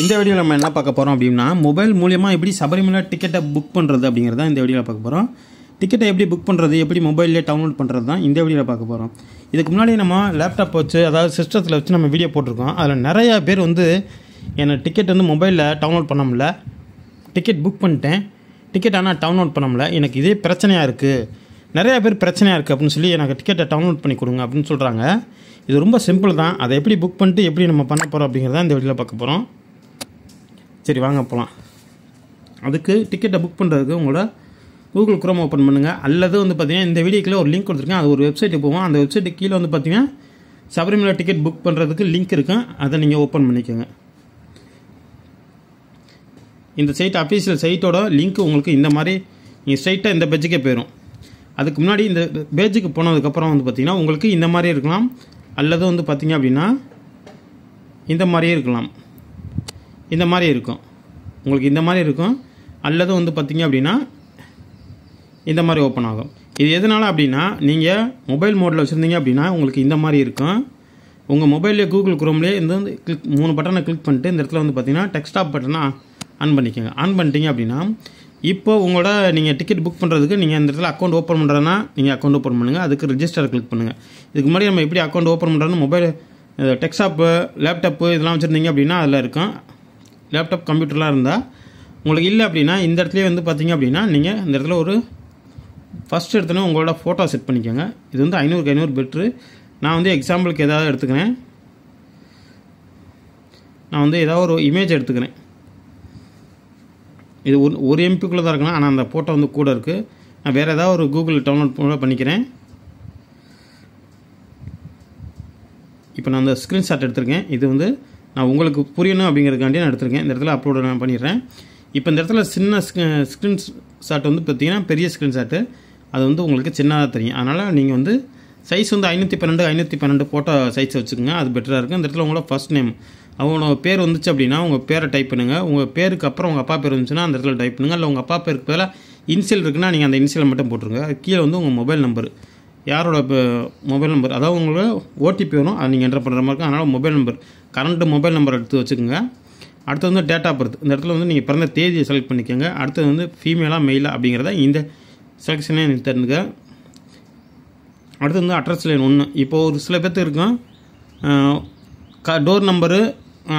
இந்த வீடியோவில் நம்ம என்ன பார்க்க போகிறோம் அப்படின்னா மொபைல் மூலியமாக எப்படி சபரிமலை டிக்கெட்டை புக் பண்ணுறது அப்படிங்கிறத இந்த வீடியோவில் பார்க்க போகிறோம் டிக்கெட்டை எப்படி புக் பண்ணுறது எப்படி மொபைல்லே டவுன்லோட் பண்ணுறது தான் இந்த வீடியோவில் பார்க்க போகிறோம் இதுக்கு முன்னாடி நம்ம லேப்டாப் வச்சு அதாவது சிஸ்டத்தில் வச்சு நம்ம வீடியோ போட்டிருக்கோம். அதில் நிறையா பேர் வந்து என்னை டிக்கெட் வந்து மொபைலில் டவுன்லோட் பண்ண முடில டிக்கெட் புக் பண்ணிட்டேன். டிக்கெட் ஆனால் டவுன்லோட் பண்ண முடில எனக்கு இதே பிரச்சனையாக இருக்குது நிறையா பேர் பிரச்சனையாக இருக்குது அப்படின்னு சொல்லி எனக்கு டிக்கெட்டை டவுன்லோட் பண்ணி கொடுங்க அப்படின்னு சொல்கிறாங்க இது ரொம்ப சிம்பிள் தான். அதை எப்படி புக் பண்ணிட்டு எப்படி நம்ம பண்ண போகிறோம் அப்படிங்கிறத இந்த வீடியோவில் பார்க்க போகிறோம் சரி வாங்க போகலாம் அதுக்கு டிக்கெட்டை புக் பண்ணுறதுக்கு உங்களோட கூகுள் குரோம் ஓப்பன் பண்ணுங்கள் அல்லது வந்து பார்த்தீங்கன்னா இந்த வீடியோக்குள்ளே ஒரு லிங்க் கொடுத்துருக்கேன். அது ஒரு வெப்சைட்டு போவோம். அந்த வெப்சைட்டுக்கு கீழே வந்து பார்த்தீங்கன்னா சபரிமலை டிக்கெட் புக் பண்ணுறதுக்கு லிங்க் இருக்கும். அதை நீங்கள் ஓப்பன் பண்ணிக்கோங்க. இந்த சைட் அஃபீஷியல் சைட்டோட லிங்க் உங்களுக்கு இந்த மாதிரி நீங்கள் ஸ்ட்ரைட்டாக இந்த பேஜுக்கே போயிடும் அதுக்கு முன்னாடி இந்த பேஜுக்கு போனதுக்கப்புறம் வந்து பார்த்திங்கன்னா உங்களுக்கு இந்த மாதிரி இருக்கலாம். அல்லது வந்து பார்த்திங்க அப்படின்னா இந்த மாதிரியே இருக்கலாம். இந்த மாதிரி இருக்கும். உங்களுக்கு இந்த மாதிரி இருக்கும். அல்லது வந்து பார்த்தீங்க அப்படின்னா இந்த மாதிரி ஓப்பன் ஆகும். இது எதனால் அப்படின்னா நீங்கள் மொபைல் மோடில் வச்சுருந்தீங்க அப்படின்னா உங்களுக்கு இந்த மாதிரி இருக்கும். உங்கள் மொபைல்லே கூகுள் குரோம்லேயே இந்த வந்து கிளிக் மூணு பட்டனை கிளிக் பண்ணிட்டு இந்த இடத்துல வந்து பார்த்தீங்கன்னா டெக்ஸ்டாப் பட்டனை ஆன் பண்ணிக்கோங்க. ஆன் பண்ணிட்டீங்க அப்படின்னா இப்போ உங்களோட நீங்கள் டிக்கெட் புக் பண்ணுறதுக்கு நீங்கள் இந்த இடத்துல அக்கௌண்ட் ஓப்பன் பண்ணுறதுனா நீங்கள் அக்கௌண்ட் ஓப்பன் பண்ணுங்கள் அதுக்கு ரிஜிஸ்டர் கிளிக் பண்ணுங்கள் இதுக்கு முன்னாடி நம்ம எப்படி அக்கௌண்ட் ஓப்பன் பண்ணுறோன்னு மொபைல் டெக்ஸ்டாப்பு லேப்டாப்பு இதெல்லாம் வச்சுருந்தீங்க அப்படின்னா அதில் இருக்கும். லேப்டாப் கம்ப்யூட்டர்லாம் இருந்தால் உங்களுக்கு இல்லை அப்படின்னா இந்த இடத்துலேயே வந்து பார்த்தீங்க அப்படின்னா நீங்கள் இந்த இடத்துல ஒரு ஃபஸ்ட் எடுத்தோன்னே உங்களோட ஃபோட்டோ செட் பண்ணிக்கோங்க. இது வந்து ஐநூறுக்கு ஐநூறு பெட்ரு நான் வந்து எக்ஸாம்பிளுக்கு ஏதாவது எடுத்துக்கிறேன். நான் வந்து ஏதாவது ஒரு இமேஜ் எடுத்துக்கிறேன். இது ஒரு ஒரு எம்பிக்குள்ளே தான் இருக்கலாம் ஆனால் அந்த ஃபோட்டோ வந்து கூட இருக்குது நான் வேறு ஏதாவது ஒரு கூகுள் டவுன்லோட் பண்ணிக்கிறேன். இப்போ நான் அந்த ஸ்க்ரீன்ஷாட் எடுத்திருக்கேன். இது வந்து நான் உங்களுக்கு புரியணும் அப்படிங்கிறதுக்காண்டி நான் எடுத்திருக்கேன். இந்த இடத்துல அப்லோடு நான் பண்ணிடுறேன். இப்போ இந்த இடத்துல சின்ன ஸ்க்ரீன் ஷாட் வந்து பார்த்தீங்கன்னா பெரிய ஸ்க்ரீன் ஷாட்டு அது வந்து உங்களுக்கு சின்னதாக தெரியும். அதனால் நீங்கள் வந்து சைஸ் வந்து ஐநூற்றி பன்னெண்டு ஐநூற்றி பன்னெண்டு ஃபோட்டோ சைஸ் வச்சுக்கோங்க. அது பெட்டராக இருக்கும். இந்த இடத்துல உங்களோட ஃபஸ்ட் நேம் அவங்களோட பேர் வந்துச்சு அப்படின்னா உங்கள் பேரை டைப் பண்ணுங்கள் உங்கள் பேருக்கு அப்புறம் உங்கள் அப்பா பேர் வந்துச்சுன்னா அந்த இடத்துல டைப் பண்ணுங்கள் இல்லை உங்கள் அப்பா பேருக்கு பதிலாக இன்சியல் இருக்குன்னா நீங்கள் அந்த இன்சியலை மட்டும் போட்டுருங்க. அது கீழே வந்து உங்கள் மொபைல் நம்பர் யாரோட மொபைல் நம்பர் அதாவது உங்களோட ஓடிபி வரும் அதை நீங்கள் என்டர் பண்ணுற மாதிரி இருக்கும். அதனால் mobile number current mobile number எடுத்து வச்சுக்கோங்க. அடுத்து வந்து டேட் ஆஃப் பர்த் இந்த இடத்துல வந்து நீங்கள் பிறந்த தேதியை செலக்ட் பண்ணிக்கோங்க. அடுத்தது வந்து ஃபீமேலாக மெயிலாக அப்படிங்கிறத இந்த செலெக்ஷனே எனக்கு தெரிஞ்சுக்க அடுத்து வந்து அட்ரஸ் லைன் ஒன்று இப்போ ஒரு சில பேர்த்து இருக்கும். க டோர் நம்பரு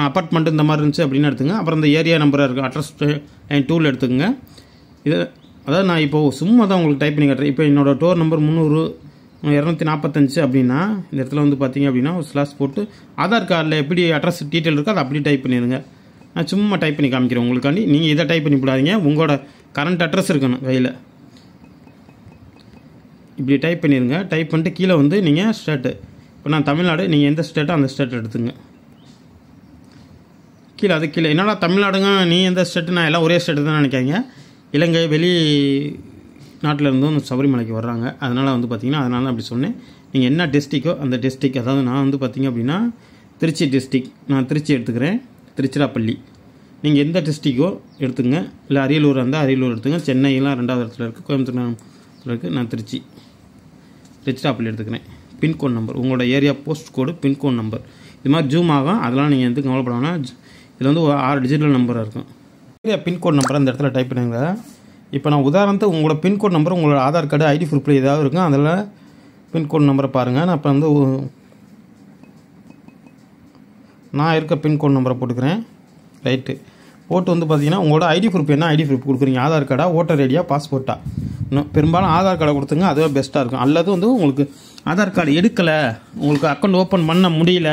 அப்பார்ட்மெண்ட் இந்த மாதிரி இருந்துச்சு அப்படின்னு எடுத்துங்க. அப்புறம் இந்த ஏரியா நம்பராக இருக்குது அட்ரஸ் லைன் டூவில் எடுத்துக்கோங்க. இது அதாவது நான் இப்போது சும்மா தான் உங்களுக்கு டைப் பண்ணி காட்டுறேன். இப்போ என்னோடய டோர் நம்பர் முந்நூறு இரநூத்தி நாற்பத்தஞ்சு அப்படின்னா இந்த இடத்துல வந்து பார்த்தீங்க அப்படின்னா ஒரு ஸ்லாஸ் போட்டு ஆதார் கார்டில் எப்படி அட்ரஸ் டீட்டெயில் இருக்கோ அதை அப்படி டைப் பண்ணிடுங்க. நான் சும்மா டைப் பண்ணி காமிக்கிறேன் உங்களுக்காண்டி. நீங்கள் இதை டைப் பண்ணி விடாதீங்க உங்களோட கரண்ட் அட்ரஸ் இருக்கணும் கையில். இப்படி டைப் பண்ணிடுங்க. டைப் பண்ணிட்டு கீழே வந்து நீங்கள் ஸ்டேட்டு இப்போ நான் தமிழ்நாடு நீங்கள் எந்த ஸ்டேட்டோ அந்த ஸ்டேட் எடுத்துங்க. கீழே அது கீழே. என்னடா தமிழ்நாடுங்க நீ எந்த ஸ்டேட்டு நான் எல்லாம் ஒரே ஸ்டேட்டு தான் நினைக்காதீங்க. இலங்கை வெளி நாட்டில் இருந்தும் சபரிமலைக்கு வர்றாங்க. அதனால் வந்து பார்த்திங்கன்னா அதனால அப்படி சொன்னேன். நீங்கள் என்ன டிஸ்ட்ரிக்கோ அந்த டிஸ்ட்ரிக் அதாவது நான் வந்து பார்த்திங்க அப்படின்னா திருச்சி டிஸ்ட்ரிக் நான் திருச்சி எடுத்துக்கிறேன். திருச்சிராப்பள்ளி. நீங்கள் எந்த டிஸ்ட்ரிக்கோ எடுத்துங்க. இல்லை அரியலூர் இருந்தால் அரியலூர் எடுத்துங்க. சென்னையெல்லாம் ரெண்டாவது இடத்துல இருக்குது கோயம்புத்தூர் இருக்குது நான் திருச்சி. திருச்சிராப்பள்ளி எடுத்துக்கிறேன். பின்கோட் நம்பர் உங்களோட area post code pincode number இது மாதிரி ஜூம் ஆகும் அதெல்லாம் நீங்கள் எதுக்கு கவலைப்படாமல் இது இதில் வந்து ஒரு ஆறு டிஜிட்டல் நம்பராக இருக்கும். ஏரியா பின்கோட் நம்பர் அந்த இடத்துல டைப் பண்ணுங்க. இப்போ நான் உதாரணத்துக்கு உங்களோட பின்கோட் நம்பர் உங்களோட ஆதார் கார்டு ஐடி ப்ரூஃபில் ஏதாவது இருக்கும் அதில் பின்கோட் நம்பரை பாருங்கள் நான் இப்போ வந்து நான் இருக்க பின்கோட் நம்பரை போட்டுக்கிறேன். ரைட்டு போட்டு வந்து பார்த்தீங்கன்னா உங்களோட ஐடி ப்ரூஃப் என்ன? ஐடி ப்ரூஃப் கொடுக்குறீங்க. ஆதார் கார்டா ஓட்டர் ஐடியா பாஸ்போர்ட்டா இன்னும் பெரும்பாலும் ஆதார் கார்டை கொடுத்துங்க. அதுவே பெஸ்ட்டாக இருக்கும். அல்லது வந்து உங்களுக்கு ஆதார் கார்டு எடுக்கலை. உங்களுக்கு அக்கௌண்ட் ஓப்பன் பண்ண முடியல.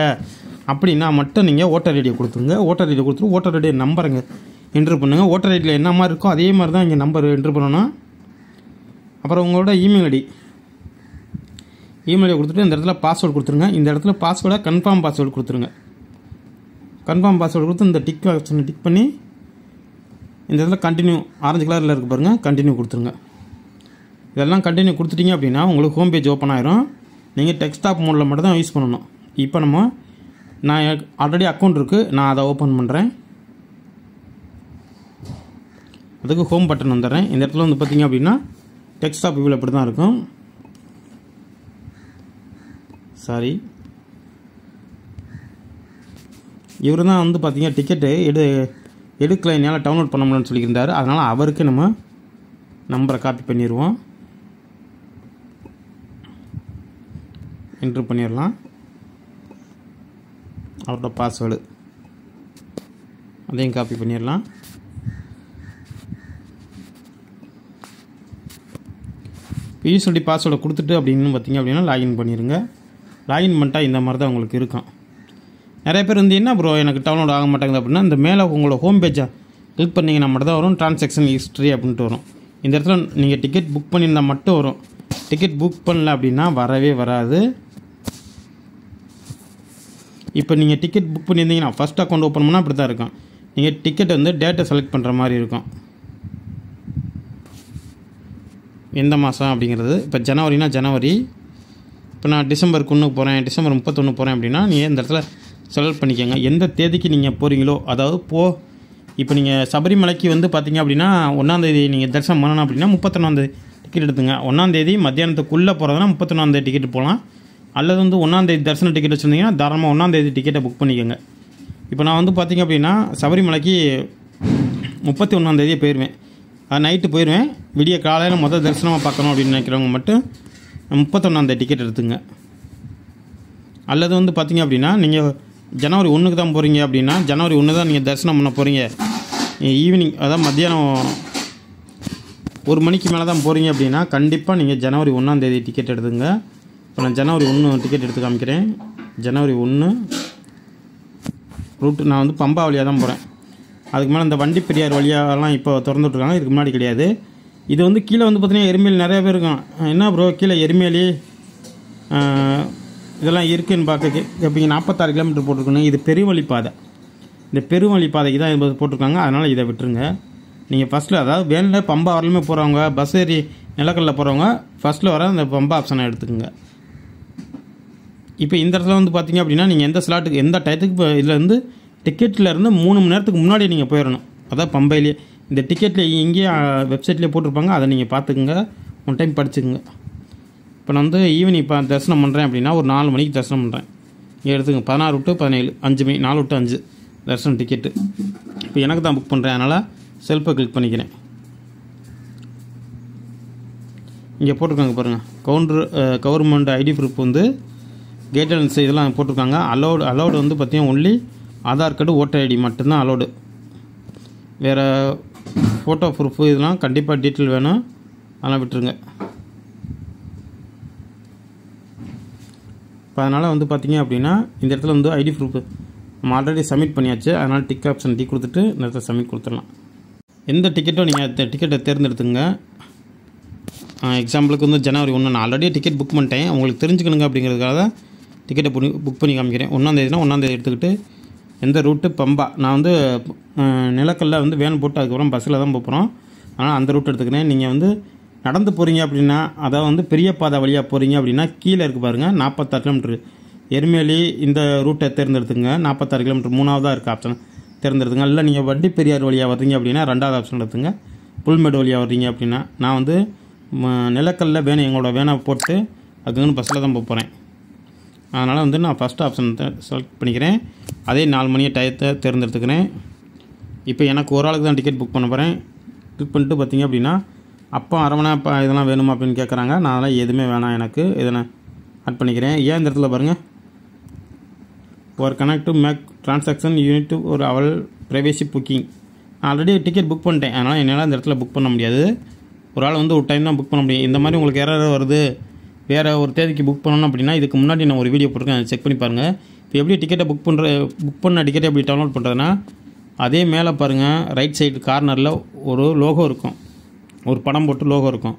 அப்படின்னா மட்டும் நீங்கள் ஓட்டர் ஐடியை கொடுத்துருங்க. ஓட்டர் ஐடியை கொடுத்துட்டு ஓட்டர் ஐடியை நம்பருங்க என்ட்ரு பண்ணுங்கள் ஓட்டர் ஐடியில் என்ன மாதிரி இருக்கோ அதே மாதிரி தான் இங்கே நம்பர் என்ட்ரு பண்ணணும். அப்புறம் உங்களோட இமெயில் ஐடி இமெயில் ஐடி கொடுத்துட்டு இந்த இடத்துல பாஸ்வேர்டு கொடுத்துருங்க. இந்த இடத்துல பாஸ்வேர்டை கன்ஃபார்ம் பாஸ்வேர்டு கொடுத்துருங்க. கன்ஃபார்ம் பாஸ்வேர்டு கொடுத்து இந்த டிக் ஆப்ஷனை டிக் பண்ணி இந்த இடத்துல கண்டினியூ ஆரஞ்சு கலரில் இருக்க பாருங்கள் கண்டினியூ கொடுத்துருங்க. இதெல்லாம் கண்டினியூ கொடுத்துட்டிங்க அப்படின்னா உங்களுக்கு ஹோம் பேஜ் ஓப்பன் ஆயிரும். நீங்கள் டெக்ஸ்டாப் மோடில் மட்டும் தான் யூஸ் பண்ணணும். இப்போ நம்ம நான் ஆல்ரெடி அக்கௌண்ட் இருக்குது நான் அதை ஓப்பன் பண்ணுறேன் அதுக்கு ஹோம் பட்டன் வந்துடுறேன். இந்த இடத்துல வந்து பார்த்திங்க அப்படின்னா டெக்ஸ்டாப் வியூவில் இப்படி தான் இருக்கும். சாரி இவர் தான் வந்து பார்த்திங்கன்னா டிக்கெட்டு எடு எடுக்கல என்னால் டவுன்லோட் பண்ண முடியலன்னு சொல்லியிருந்தார். அதனால் அவருக்கு நம்ம நம்பரை காப்பி பண்ணிடுவோம். என்ட்ரு பண்ணிடலாம். அவரோட பாஸ்வேர்டு அதையும் காப்பி பண்ணிடலாம். யூஎஸ்டி பாஸ்வேர்டை கொடுத்துட்டு அப்படின்னு பார்த்திங்க அப்படின்னா லாகின் பண்ணிடுங்க லாகின் பண்ணிட்டா இந்த மாதிரி தான் உங்களுக்கு இருக்கும். நிறைய பேர் வந்து என்ன ப்ரோ எனக்கு டவுன்லோட் ஆக மாட்டேங்குது அப்படின்னா இந்த மேலே உங்களோட ஹோம் பேஜை கிளிக் பண்ணிங்கன்னா மட்டும் தான் வரும் டிரான்சாக்ஷன் ஹிஸ்ட்ரி அப்படின்ட்டு வரும். இந்த இடத்துல நீங்கள் டிக்கெட் புக் பண்ணியிருந்தால் மட்டும் வரும். டிக்கெட் புக் பண்ணல அப்படின்னா வரவே வராது. இப்போ நீங்கள் டிக்கெட் புக் பண்ணியிருந்தீங்கன்னா ஃபஸ்ட் அக்கௌண்ட் ஓப்பன் பண்ணால் அப்படி தான் இருக்கும். நீங்கள் டிக்கெட் வந்து டேட்டை செலக்ட் பண்ணுற மாதிரி இருக்கும். எந்த மாதம் அப்படிங்கிறது? இப்போ ஜனவரினா ஜனவரி. இப்போ நான் டிசம்பருக்கு ஒன்று போகிறேன் டிசம்பர் முப்பத்தொன்று போகிறேன் அப்படின்னா நீங்கள் இந்த இடத்துல செலக்ட் பண்ணிக்கோங்க. எந்த தேதிக்கு நீங்கள் போகிறீங்களோ அதாவது போ இப்போ நீங்கள் சபரிமலைக்கு வந்து பார்த்தீங்க அப்படின்னா ஒன்றாந்தேதி நீங்கள் தரிசனம் பண்ணணும் அப்படின்னா முப்பத்தொன்னாந்தேதி டிக்கெட் எடுத்துங்க. ஒன்றாந்தேதி மத்தியானத்துக்குள்ளே போகிறதுனா முப்பத்தொன்னாந்தேதி டிக்கெட் போகலாம் அல்லது வந்து ஒன்றாந்தேதி தரிசன டிக்கெட் வச்சுருந்தீங்கன்னா தாராளமாக ஒன்றாந்தேதி டிக்கெட்டை புக் பண்ணிக்கோங்க. இப்போ நான் வந்து பார்த்தீங்க அப்படின்னா சபரிமலைக்கு முப்பத்தி ஒன்றாந்தேதியே போயிடுவேன் நைட்டு போயிடுவேன் விடிய காலையில் மொதல் தரிசனமாக பார்க்கணும் அப்படின்னு நினைக்கிறவங்க மட்டும் முப்பத்தொன்னாந்தேதி டிக்கெட் எடுத்துங்க. அல்லது வந்து பார்த்தீங்க அப்படின்னா நீங்கள் ஜனவரி ஒன்றுக்கு தான் போகிறீங்க அப்படின்னா ஜனவரி ஒன்று தான் நீங்கள் தரிசனம் பண்ண போகிறீங்க ஈவினிங் அதாவது மத்தியானம் ஒரு மணிக்கு மேலே தான் போகிறீங்க அப்படின்னா கண்டிப்பாக நீங்கள் ஜனவரி ஒன்றாந்தேதி டிக்கெட் எடுத்துங்க. இப்போ நான் ஜனவரி ஒன்று டிக்கெட் எடுத்து காமிக்கிறேன். ஜனவரி ஒன்று ரூட்டு நான் வந்து பம்பா வழியாக தான் போகிறேன் அதுக்கு மேலே இந்த வண்டி பெரியார் வழியாகலாம் இப்போ திறந்து விட்ருக்காங்க இதுக்கு முன்னாடி கிடையாது. இது வந்து கீழே வந்து பார்த்தீங்கன்னா எருமையில் நிறைய பேர் இருக்கும் என்ன ப்ரோ கீழே எருமையிலி இதெல்லாம் இருக்குதுன்னு பார்க்க எப்படிங்க நாற்பத்தாறு கிலோமீட்டர் போட்டிருக்கணும் இது பெருவழி பாதை. இந்த பெருவழி பாதைக்கு தான் இது போட்டிருக்காங்க. அதனால் இதை விட்டுருங்க. நீங்கள் ஃபஸ்ட்டில் அதாவது வேனில் பம்பா வரலுமே போகிறவங்க பஸ் ஏறி நிலக்கல்ல போகிறவங்க ஃபஸ்ட்டில் வர அந்த பம்பா ஆப்ஷனை எடுத்துக்கோங்க. இப்போ இந்த இடத்துல வந்து பார்த்தீங்க அப்படின்னா நீங்கள் எந்த ஸ்லாட்டுக்கு எந்த டயத்துக்கு இப்போ இதில் வந்து டிக்கெட்டில் இருந்து மூணு மணி நேரத்துக்கு முன்னாடி நீங்கள் போயிடணும் அதான் பம்பையிலேயே இந்த டிக்கெட்டில் இங்கேயே வெப்சைட்லேயே போட்டிருப்பாங்க. அதை நீங்கள் பார்த்துக்குங்க. ஒன் டைம் படிச்சுக்குங்க. இப்போ நான் வந்து ஈவினிங் இப்போ தரிசனம் பண்ணுறேன் அப்படின்னா ஒரு நாலு மணிக்கு தரிசனம் பண்ணுறேன் இங்கே எடுத்துங்க பதினாறு டு பதினேழு அஞ்சு மணி நாலு விட்டு அஞ்சு தரிசனம் டிக்கெட்டு இப்போ எனக்கு தான் புக் பண்ணுறேன் அதனால் செல்ஃபை கிளிக் பண்ணிக்கிறேன். இங்கே போட்டிருக்காங்க பாருங்கள் கவுண்டர் கவர்மெண்ட் ஐடி ப்ரூஃப் வந்து கேட்டன்ஸ் இதெல்லாம் போட்டிருக்காங்க. அலோடு அலோடு வந்து பார்த்தீங்கன்னா only Aadhaar card voter ID மட்டும்தான் அலோடு வேறு ஃபோட்டோ ப்ரூஃபு இதெல்லாம் கண்டிப்பாக டீட்டெயில் வேணும். அதெல்லாம் விட்டுருங்க. இப்போ அதனால் வந்து பார்த்தீங்க அப்படின்னா இந்த இடத்துல வந்து ஐடி ப்ரூஃப் நம்ம ஆல்ரெடி சப்மிட் பண்ணியாச்சு. அதனால் டிக் ஆப்ஷன் டீ கொடுத்துட்டு இந்த இடத்துல சப்மிட் கொடுத்துடலாம். எந்த டிக்கெட்டும் நீங்கள் டிக்கெட்டை தேர்ந்தெடுத்துங்க. எக்ஸாம்பிளுக்கு வந்து ஜனவரி ஒன்று நான் ஆல்ரெடி டிக்கெட் புக் பண்ணிட்டேன். உங்களுக்கு தெரிஞ்சுக்கணுங்க அப்படிங்கிறதுக்காக தான் டிக்கெட்டை புக் புக் பண்ணி காமிக்கிறேன். ஒன்றாந்தேதினா ஒன்றாந்தேதி எடுத்துக்கிட்டு எந்த ரூட்டு பம்பா. நான் வந்து நிலக்கல்ல வந்து வேன் போட்டு அதுக்கப்புறம் பஸ்ஸில் தான் போகிறோம் ஆனால் அந்த ரூட் எடுத்துக்கிறேன். நீங்கள் வந்து நடந்து போகிறீங்க அப்படின்னா அதாவது வந்து பெரிய பாதை வழியாக போகிறீங்க அப்படின்னா கீழே இருக்குது பாருங்கள் நாற்பத்தாறு கிலோமீட்ரு எருமேலி இந்த ரூட்டை தேர்ந்தெடுத்துங்க நாற்பத்தாறு கிலோமீட்டர் மூணாவதாக இருக்குது ஆப்ஷன் தேர்ந்தெடுத்துங்க இல்லை நீங்கள் வட்டி பெரியார் வழியாக வர்றீங்க அப்படின்னா ரெண்டாவது ஆப்ஷன் எடுத்துங்க புல்மேடு வழியாக வர்றீங்க அப்படின்னா நான் வந்து நிலக்கல்ல வேனை எங்களோட வேனை போட்டு அதுக்குன்னு பஸ்ஸில் தான் போக போகிறேன் அதனால் வந்து நான் ஃபஸ்ட் ஆப்ஷன் செலக்ட் பண்ணிக்கிறேன். அதே நாலு மணியை டயத்தை தேர்ந்தெடுத்துக்கிறேன். இப்போ எனக்கு ஒரு ஆளுக்கு தான் டிக்கெட் புக் பண்ண போகிறேன் புக் பண்ணிட்டு பார்த்திங்க அப்படின்னா அப்பா அரவணை இப்போ இதெல்லாம் வேணுமா அப்படின்னு கேட்குறாங்க நான் அதெல்லாம் எதுவுமே வேணாம் எனக்கு. இதை நான் ஆட் பண்ணிக்கிறேன். ஏன் இந்த இடத்துல பாருங்கள் ஒரு connect to make transaction unit ஒரு அவள் ப்ரைவேசி புக்கிங் நான் ஆல்ரெடி டிக்கெட் புக் பண்ணிட்டேன். அதனால் என்னால் இந்த இடத்துல புக் பண்ண முடியாது. ஒரு ஆள் வந்து ஒரு டைம் தான் புக் பண்ண முடியும். இந்த மாதிரி உங்களுக்கு எரர் வருது. வேறு ஒரு தேதிக்கு புக் பண்ணணும் அப்படின்னா இதுக்கு முன்னாடி நான் ஒரு வீடியோ போட்டிருக்கேன் செக் பண்ணி பாருங்கள் இப்போ எப்படி டிக்கெட்டை புக் பண்ணுற புக் பண்ண டிக்கெட்டை எப்படி டவுன்லோட் பண்ணுறதுன்னா அதே மேலே பாருங்கள் ரைட் சைடு கார்னரில் ஒரு லோகோ இருக்கும். ஒரு படம் போட்டு லோகோ இருக்கும்.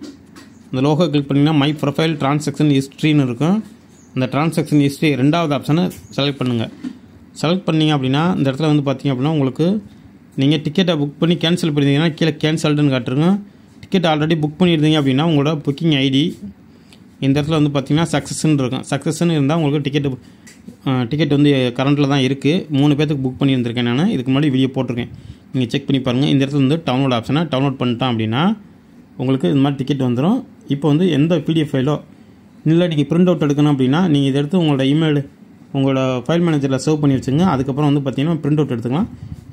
அந்த லோகோ கிளிக் பண்ணிங்கன்னா மை ப்ரொஃபைல் டிரான்சாக்ஷன் ஹிஸ்ட்ரின்னு இருக்கும். அந்த டிரான்சாக்ஷன் ஹிஸ்ட்ரி ரெண்டாவது ஆப்ஷனை செலக்ட் பண்ணுங்கள் செலக்ட் பண்ணிங்க அப்படின்னா இந்த இடத்துல வந்து பார்த்தீங்க அப்படின்னா உங்களுக்கு நீங்கள் டிக்கெட்டை புக் பண்ணி கேன்சல் பண்ணியிருந்தீங்கன்னா கீழே கேன்சல்டுன்னு காட்டுருங்க. டிக்கெட் ஆல்ரெடி புக் பண்ணியிருந்தீங்க அப்படின்னா உங்களோட புக்கிங் ஐடி இந்த இடத்துல வந்து பார்த்தீங்கன்னா சக்ஸஸ்ன்னு இருக்கும். சக்ஸஸ்ன்னு இருந்தால் உங்களுக்கு டிக்கெட்டு டிக்கெட் வந்து கரண்ட்டில் தான் இருக்குது மூணு பேர்த்துக்கு புக் பண்ணியிருந்திருக்கேன் நான். இதுக்கு முன்னாடி வீடியோ போட்டிருக்கேன். நீங்கள் செக் பண்ணி பாருங்கள் இந்த இடத்துல வந்து டவுன்லோட் ஆப்ஷனை டவுன்லோட் பண்ணிட்டோம் அப்படின்னா உங்களுக்கு இந்த மாதிரி டிக்கெட் வந்துடும் இப்போ வந்து எந்த பிடிஎஃப் ஃபைலோ இல்லை நீங்கள் பிரிண்ட் அவுட் எடுக்கணும் அப்படின்னா நீங்கள் இதை எடுத்து உங்களோட இமெயில் உங்களோட ஃபைல் மேனேஜரில் சேவ் பண்ணி வச்சுங்க. அதுக்கப்புறம் வந்து பார்த்தீங்கன்னா பிரிண்ட் அவுட் எடுத்துக்கலாம்.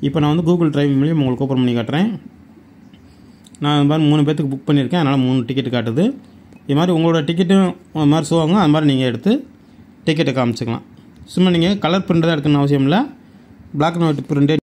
இப்போ நான் வந்து கூகுள் டிரைவ் மூலியம் உங்களுக்கு ஓப்பன் பண்ணி காட்டுறேன். நான் இந்த மாதிரி மூணு பேர்த்துக்கு புக் பண்ணியிருக்கேன். அதனால் மூணு டிக்கெட் காட்டுது. இது மாதிரி உங்களோட டிக்கெட்டும் அது மாதிரி சொல்லுவாங்க அது மாதிரி நீங்கள் எடுத்து டிக்கெட்டை காமிச்சிக்கலாம். சும்மா நீங்கள் கலர் பிரிண்ட் தான் எடுக்கணும்னு அவசியம் இல்லை. Black and white பிரிண்டே